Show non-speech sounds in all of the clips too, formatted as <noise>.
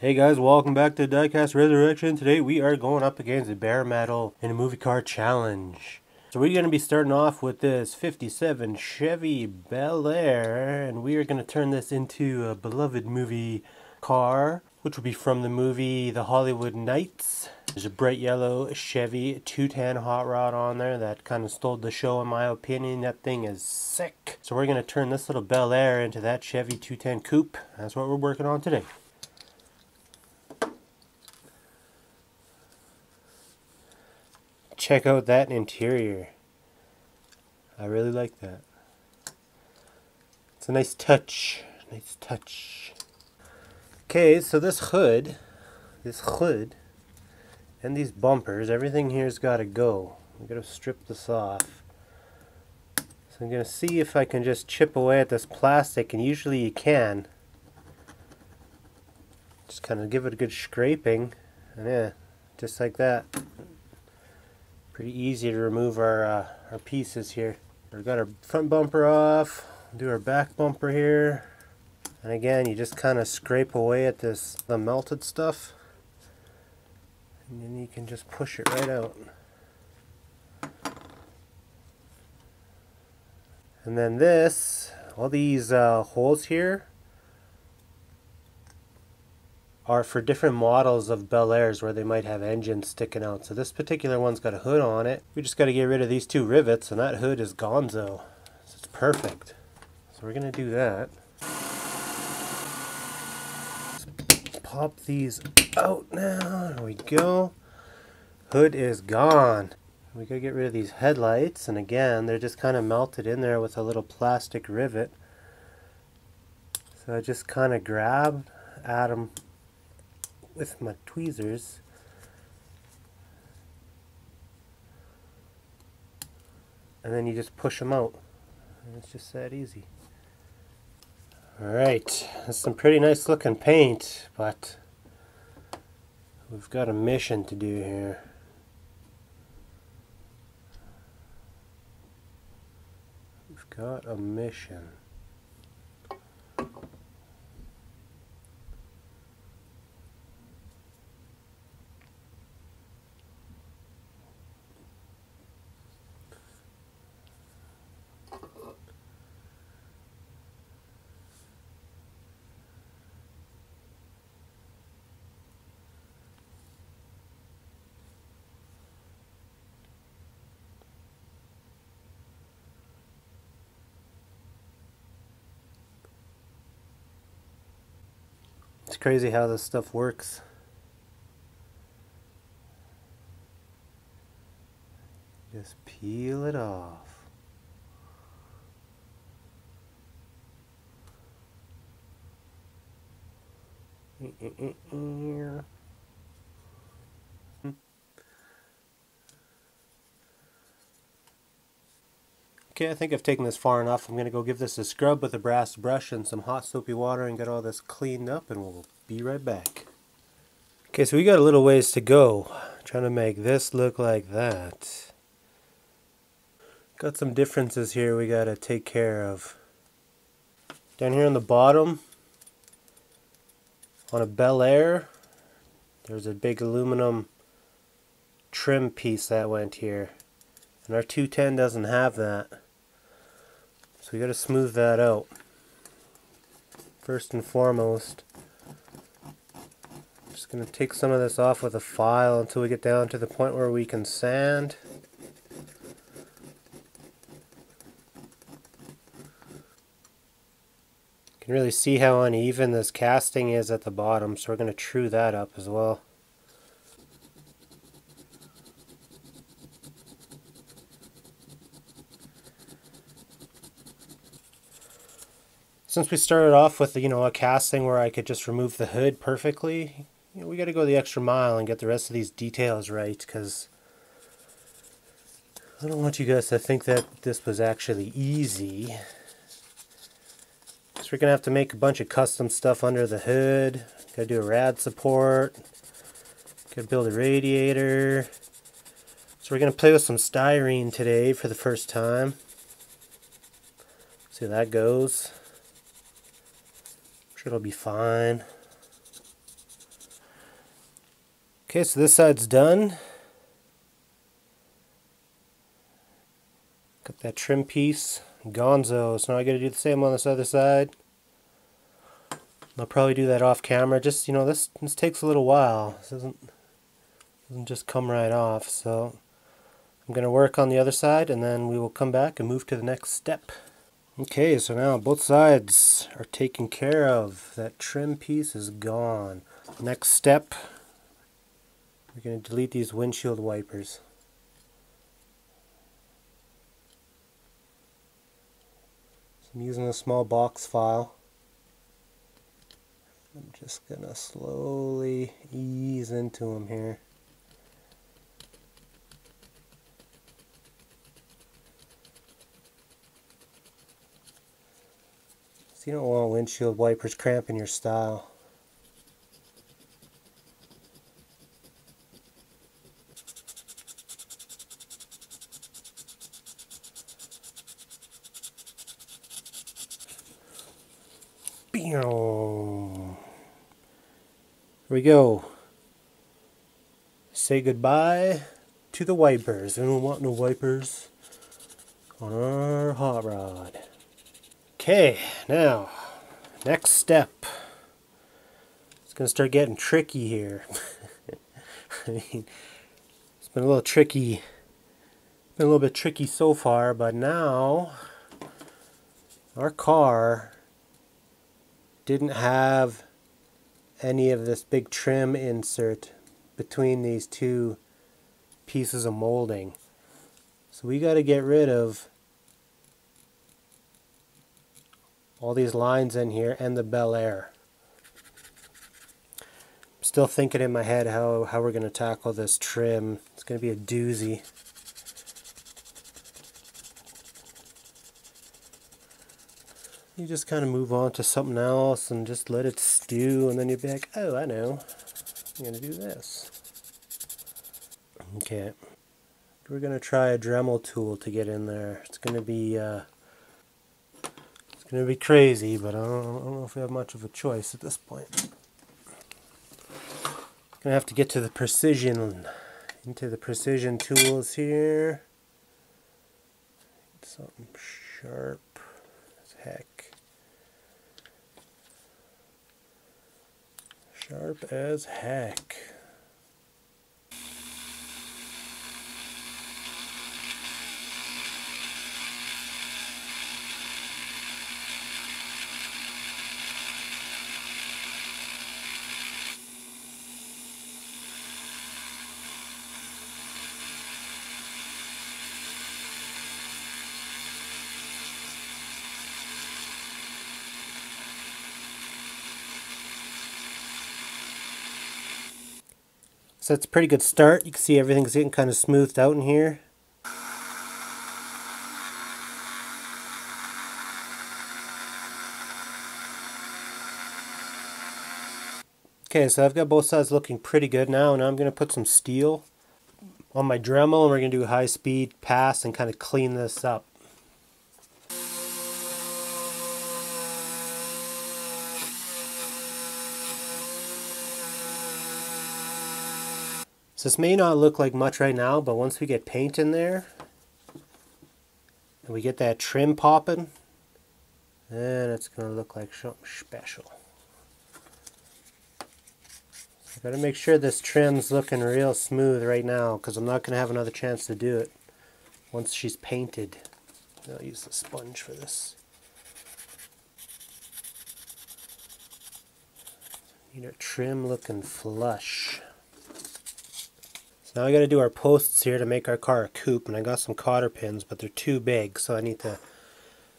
Hey guys, welcome back to Diecast Resurrection. Today we are going up against the Bare Metal in a movie car challenge. So we're going to be starting off with this 57 Chevy Bel Air and we are going to turn this into a beloved movie car, which will be from the movie The Hollywood Knights. There's a bright yellow Chevy 210 hot rod on there that kind of stole the show in my opinion. That thing is sick. So we're going to turn this little Bel Air into that Chevy 210 coupe. That's what we're working on today. check out that interior. I really like that. It's a nice touch. Nice touch. Okay, so this hood, this hood, and these bumpers, everything here's got to go. I'm to strip this off. So I'm going to see if I can just chip away at this plastic, and usually you can. Just kind of give it a good scraping, and yeah, just like that pretty easy to remove our, uh, our pieces here. We've got our front bumper off, do our back bumper here. And again, you just kind of scrape away at this the melted stuff. And then you can just push it right out. And then this, all these uh, holes here, are for different models of Bel Airs where they might have engines sticking out. So this particular one's got a hood on it. We just got to get rid of these two rivets and that hood is gonzo. So it's perfect. So we're going to do that. Pop these out now. There we go. Hood is gone. We gotta get rid of these headlights and again they're just kind of melted in there with a little plastic rivet. So I just kind of grab at them with my tweezers and then you just push them out and it's just that easy alright that's some pretty nice looking paint but we've got a mission to do here. We've got a mission It's crazy how this stuff works. Just peel it off. Eh, eh, eh, Okay, I think I've taken this far enough. I'm going to go give this a scrub with a brass brush and some hot soapy water and get all this cleaned up and we'll be right back. Okay, so we got a little ways to go. trying to make this look like that. Got some differences here we got to take care of. Down here on the bottom, on a Bel Air, there's a big aluminum trim piece that went here. And our 210 doesn't have that. So we got to smooth that out. First and foremost, just going to take some of this off with a file until we get down to the point where we can sand. You can really see how uneven this casting is at the bottom, so we're going to true that up as well. Since we started off with you know a casting where I could just remove the hood perfectly, you know, we got to go the extra mile and get the rest of these details right because I don't want you guys to think that this was actually easy. So we're gonna have to make a bunch of custom stuff under the hood. Gotta do a rad support. Gotta build a radiator. So we're gonna play with some styrene today for the first time. See how that goes Sure it'll be fine. Okay, so this side's done. Got that trim piece. Gonzo. So now I gotta do the same on this other side. I'll probably do that off camera. Just, you know, this, this takes a little while. This doesn't, doesn't just come right off. So I'm going to work on the other side and then we will come back and move to the next step. Okay, so now both sides are taken care of. That trim piece is gone. Next step, we're going to delete these windshield wipers. So I'm using a small box file. I'm just going to slowly ease into them here. So you don't want windshield wipers cramping your style. Here we go. Say goodbye to the wipers. Don't want no wipers on our hot rod. Okay, now, next step. It's going to start getting tricky here. <laughs> I mean, it's been a little tricky. Been a little bit tricky so far, but now our car didn't have any of this big trim insert between these two pieces of molding. So we got to get rid of all these lines in here and the Bel Air. Still thinking in my head how, how we're going to tackle this trim. It's going to be a doozy. You just kind of move on to something else and just let it stew and then you'll be like, oh, I know. I'm going to do this. Okay. We're going to try a Dremel tool to get in there. It's going to be uh, going to be crazy, but I don't, I don't know if we have much of a choice at this point. Going to have to get to the precision, into the precision tools here. Something sharp as heck. Sharp as heck. So it's a pretty good start. You can see everything's getting kind of smoothed out in here. Okay, so I've got both sides looking pretty good now. Now I'm going to put some steel on my Dremel and we're going to do a high speed pass and kind of clean this up. So this may not look like much right now, but once we get paint in there, and we get that trim popping, then it's going to look like something special. So got to make sure this trim's looking real smooth right now, because I'm not going to have another chance to do it once she's painted. I'll use the sponge for this. Need our trim looking flush. Now I got to do our posts here to make our car a coupe, and I got some cotter pins, but they're too big, so I need to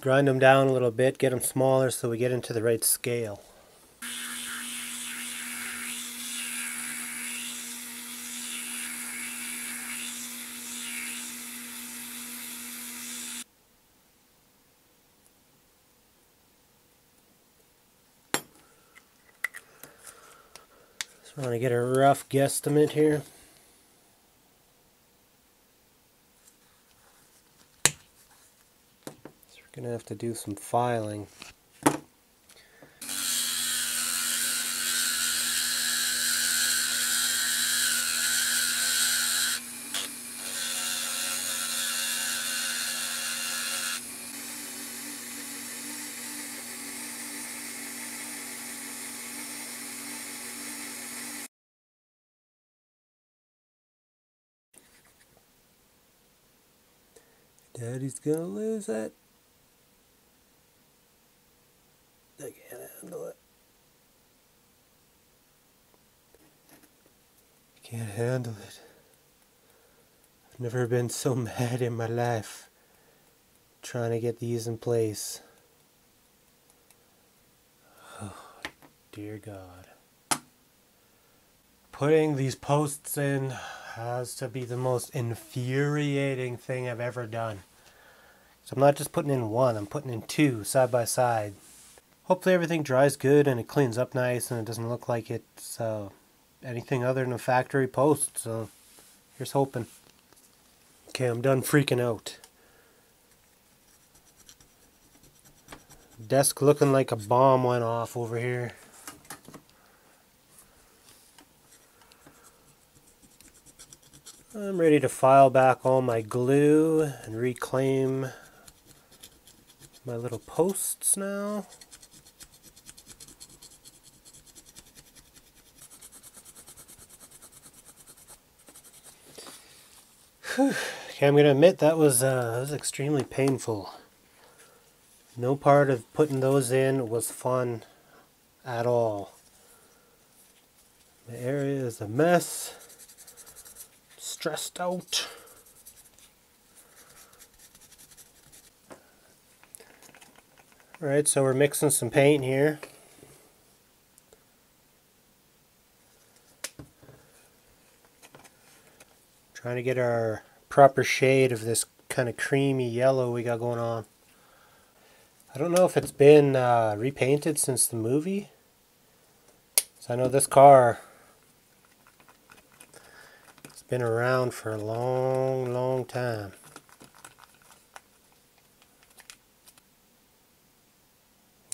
grind them down a little bit, get them smaller so we get into the right scale. So I want to get a rough guesstimate here. Gonna have to do some filing. Daddy's gonna lose it. Can't handle it. I've never been so <laughs> mad in my life trying to get these in place. Oh, dear God. Putting these posts in has to be the most infuriating thing I've ever done. So I'm not just putting in one, I'm putting in two side by side. Hopefully everything dries good and it cleans up nice and it doesn't look like it's uh, anything other than a factory post. So here's hoping. Okay, I'm done freaking out. Desk looking like a bomb went off over here. I'm ready to file back all my glue and reclaim my little posts now. Okay, I'm going to admit that was, uh, that was extremely painful. No part of putting those in was fun at all. The area is a mess. Stressed out. Alright, so we're mixing some paint here. Trying to get our proper shade of this kind of creamy yellow we got going on. I don't know if it's been uh, repainted since the movie. So I know this car has been around for a long, long time.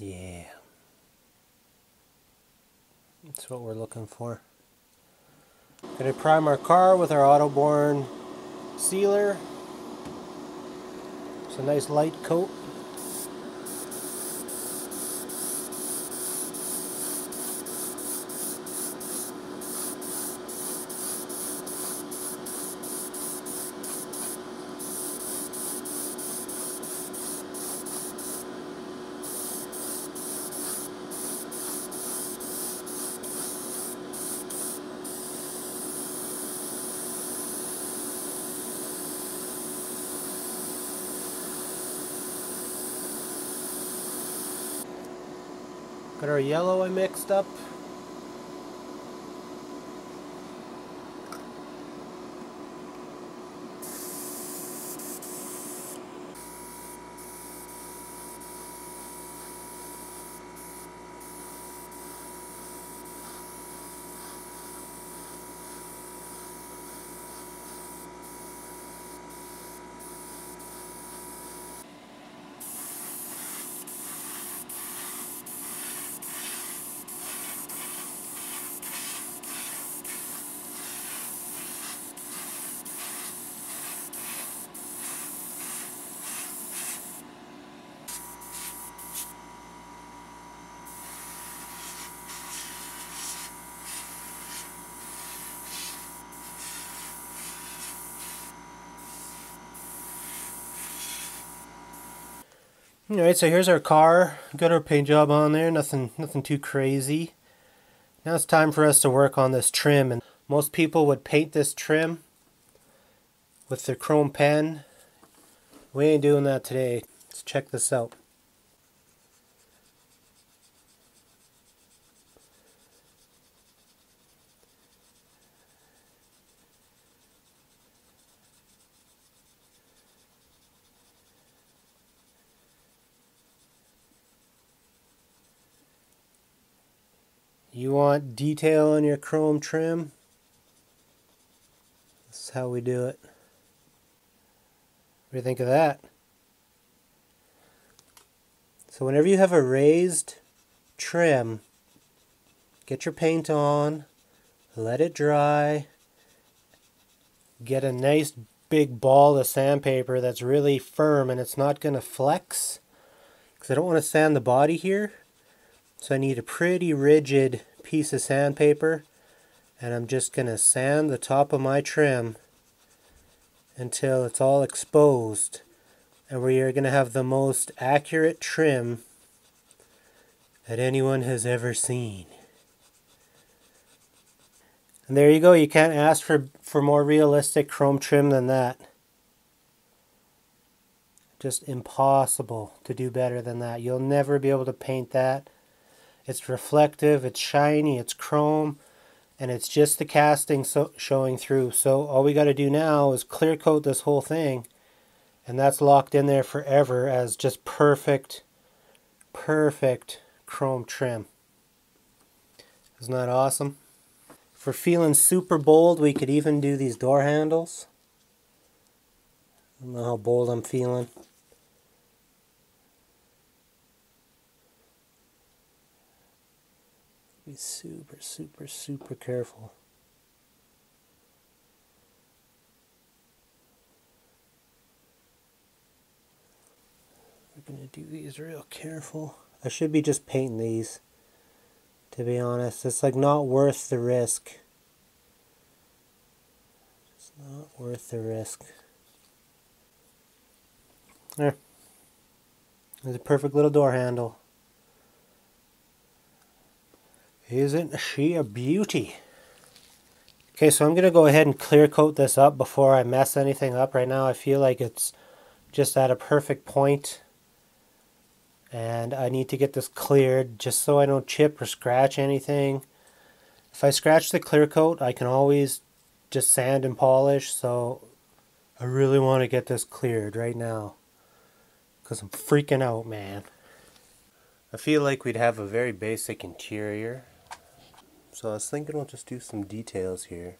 Yeah. That's what we're looking for. Gonna prime our car with our AutoBorne sealer. It's a nice light coat. Got our yellow I mixed up. Alright, so here's our car. Got our paint job on there, nothing nothing too crazy. Now it's time for us to work on this trim and most people would paint this trim with their chrome pen. We ain't doing that today. Let's check this out. You want detail on your chrome trim? This is how we do it. What do you think of that? So whenever you have a raised trim, get your paint on, let it dry, get a nice big ball of sandpaper that's really firm and it's not going to flex because I don't want to sand the body here. So I need a pretty rigid piece of sandpaper and I'm just going to sand the top of my trim until it's all exposed And we are going to have the most accurate trim that anyone has ever seen. And there you go. You can't ask for, for more realistic chrome trim than that. Just impossible to do better than that. You'll never be able to paint that. It's reflective, it's shiny, it's chrome, and it's just the casting so showing through. So all we got to do now is clear coat this whole thing, and that's locked in there forever as just perfect, perfect chrome trim. Isn't that awesome? For feeling super bold, we could even do these door handles. I don't know how bold I'm feeling. Super, super, super careful. We're going to do these real careful. I should be just painting these, to be honest. It's like not worth the risk. It's not worth the risk. There. There's a perfect little door handle. Isn't she a beauty? Okay, so I'm going to go ahead and clear coat this up before I mess anything up. Right now I feel like it's just at a perfect point. And I need to get this cleared just so I don't chip or scratch anything. If I scratch the clear coat, I can always just sand and polish. So I really want to get this cleared right now. Because I'm freaking out, man. I feel like we'd have a very basic interior so I was thinking we'll just do some details here.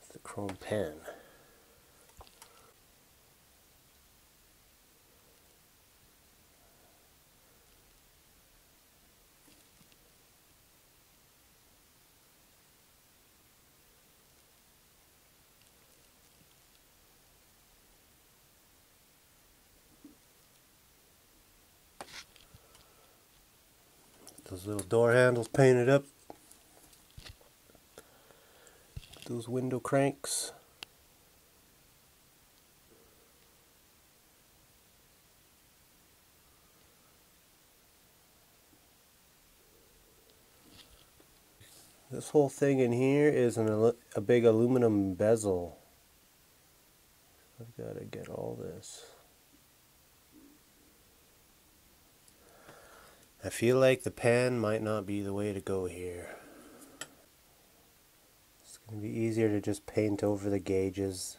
With the chrome pen. Little door handles painted up. Those window cranks. This whole thing in here is an, a big aluminum bezel. I've got to get all this. I feel like the pen might not be the way to go here. It's going to be easier to just paint over the gauges.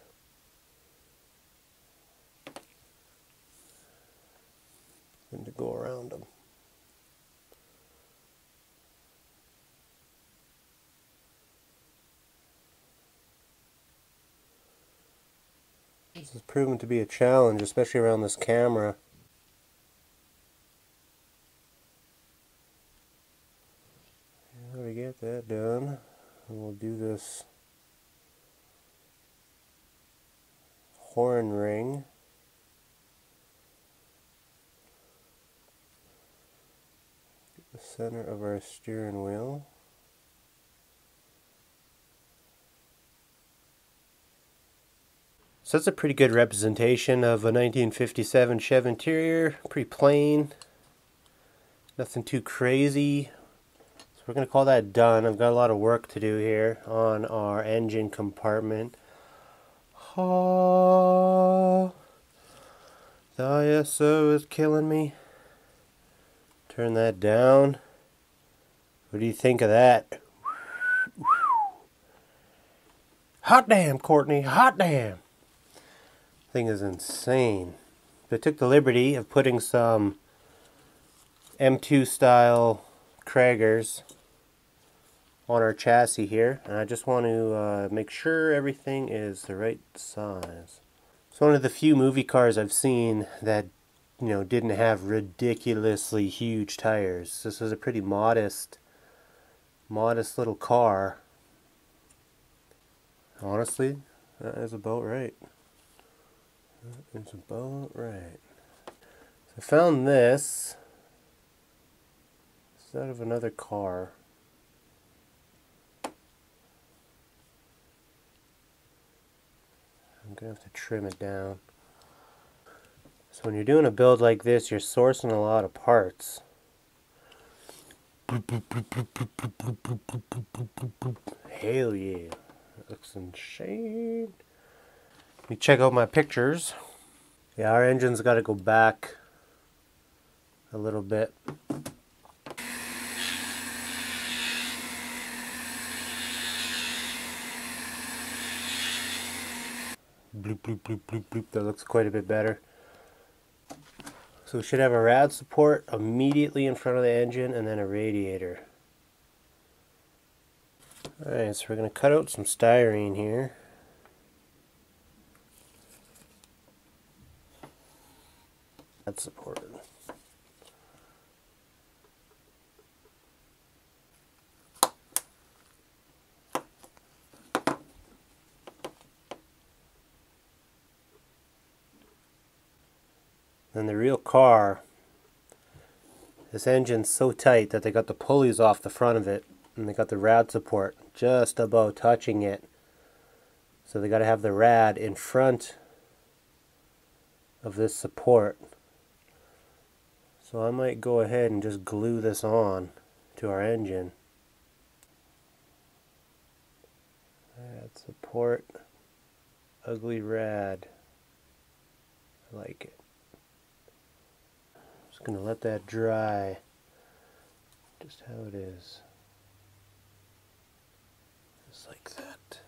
than to go around them. This has proven to be a challenge, especially around this camera. get that done, and we'll do this horn ring. The center of our steering wheel. So that's a pretty good representation of a 1957 Chev interior. Pretty plain. Nothing too crazy. So we're going to call that done. I've got a lot of work to do here on our engine compartment. Oh, the ISO is killing me. Turn that down. What do you think of that? Hot damn, Courtney. Hot damn. Thing is insane. I took the liberty of putting some M2 style Cragars on our chassis here and I just want to uh, make sure everything is the right size. It's one of the few movie cars I've seen that you know didn't have ridiculously huge tires. This is a pretty modest modest little car. Honestly, that is about right. That is about right. So I found this out of another car. I'm going to have to trim it down. So when you're doing a build like this, you're sourcing a lot of parts. Hell yeah. looks insane. Let me check out my pictures. Yeah, our engine's got to go back a little bit. Bloop, bloop, bloop, bloop, bloop. That looks quite a bit better. So we should have a rad support immediately in front of the engine and then a radiator. Alright, so we're going to cut out some styrene here. That's supported. Then the real car, this engine's so tight that they got the pulleys off the front of it and they got the rad support just about touching it. So they got to have the rad in front of this support. So I might go ahead and just glue this on to our engine. Rad support, ugly rad. I like it. Just gonna let that dry just how it is. Just like that.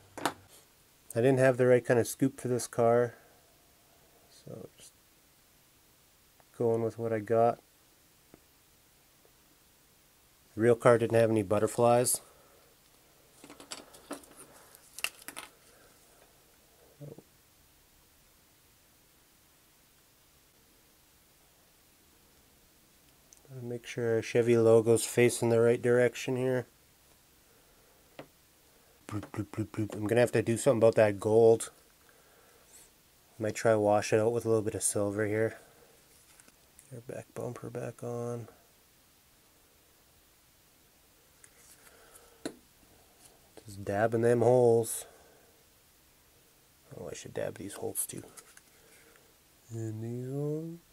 I didn't have the right kind of scoop for this car, so just going with what I got. The real car didn't have any butterflies. Make sure our Chevy logo's facing the right direction here. I'm to have to do something about that gold. Might try wash it out with a little bit of silver here. Our back bumper back on. Just dabbing them holes. Oh, I should dab these holes too. And these ones.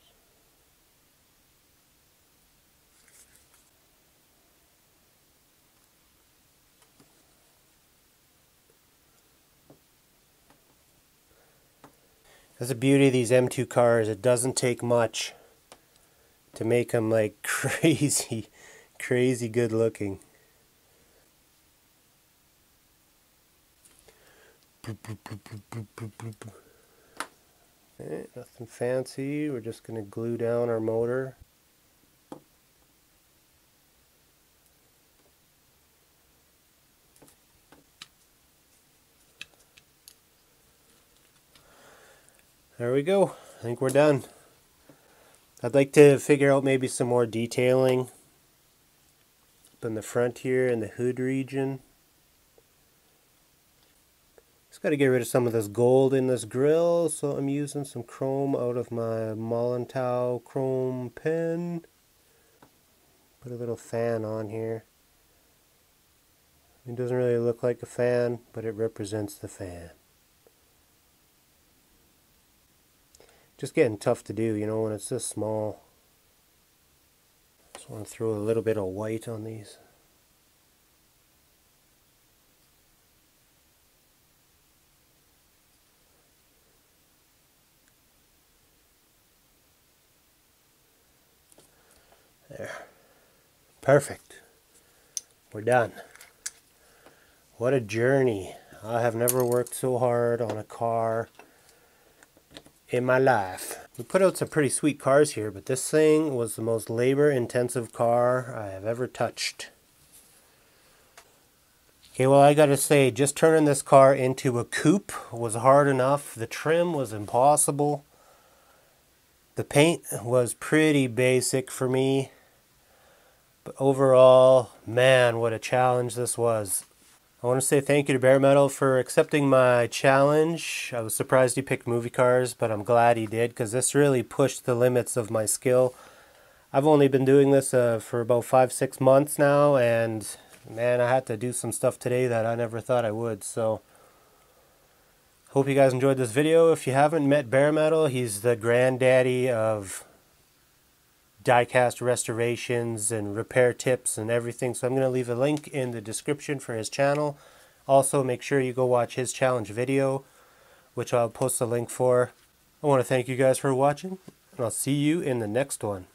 That's the beauty of these M2 cars. It doesn't take much to make them like <laughs> crazy, crazy good looking. Okay, nothing fancy. We're just going to glue down our motor. There we go. I think we're done. I'd like to figure out maybe some more detailing up in the front here in the hood region. Just got to get rid of some of this gold in this grill, so I'm using some chrome out of my Molotow chrome pen. Put a little fan on here. It doesn't really look like a fan, but it represents the fan. Just getting tough to do, you know, when it's this small. Just want to throw a little bit of white on these. There. Perfect. We're done. What a journey. I have never worked so hard on a car in my life. We put out some pretty sweet cars here, but this thing was the most labor intensive car I have ever touched. Okay, well I gotta say, just turning this car into a coupe was hard enough. The trim was impossible. The paint was pretty basic for me. But overall, man, what a challenge this was. I want to say thank you to Bare Metal for accepting my challenge. I was surprised he picked movie cars, but I'm glad he did because this really pushed the limits of my skill. I've only been doing this uh, for about five, six months now, and man, I had to do some stuff today that I never thought I would. So Hope you guys enjoyed this video. If you haven't met Bare Metal, he's the granddaddy of diecast restorations and repair tips and everything. So I'm going to leave a link in the description for his channel. Also, make sure you go watch his challenge video, which I'll post a link for. I want to thank you guys for watching, and I'll see you in the next one.